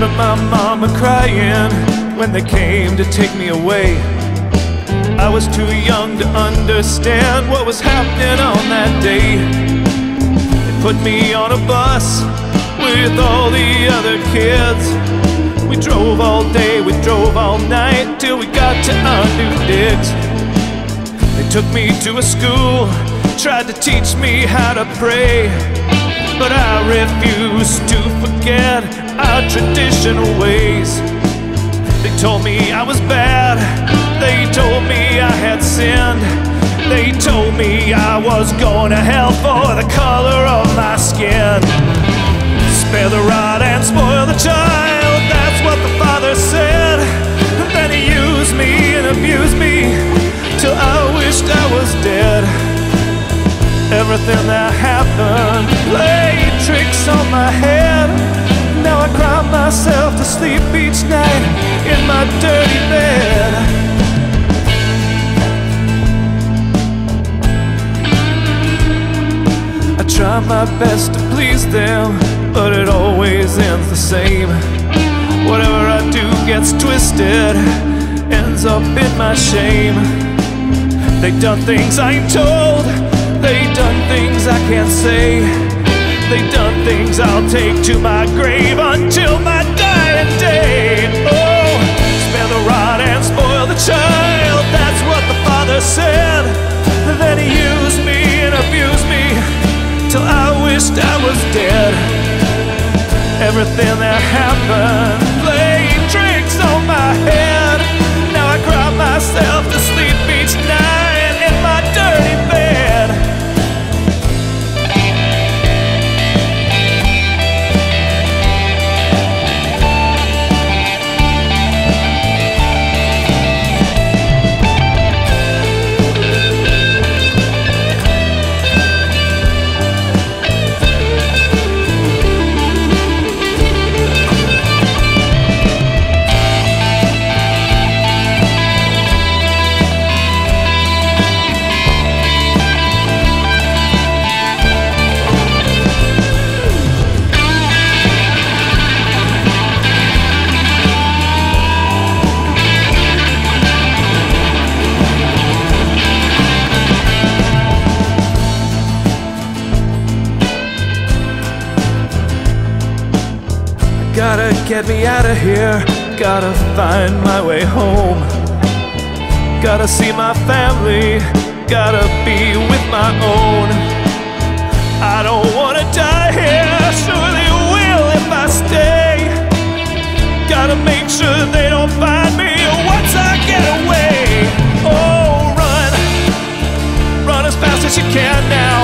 remember my mama crying when they came to take me away. I was too young to understand what was happening on that day. They put me on a bus with all the other kids. We drove all day, we drove all night till we got to our new digs. They took me to a school, tried to teach me how to pray. But I refuse to forget our traditional ways. They told me I was bad, they told me I had sinned. They told me I was going to hell for the color of my skin. Spare the rod and Everything that happened played tricks on my head. Now I cry myself to sleep each night in my dirty bed. I try my best to please them, but it always ends the same. Whatever I do gets twisted, ends up in my shame. They've done things I ain't told, they done things I can't say. They done things I'll take to my grave until my dying day. Oh, spare the rod and spoil the child, that's what the father said. Then he used me and abused me till I wished I was dead. Everything that happened get me out of here. Gotta find my way home. Gotta see my family. Gotta be with my own. I don't wanna die here. Surely will if I stay. Gotta make sure they don't find me once I get away. Oh, run. Run as fast as you can now.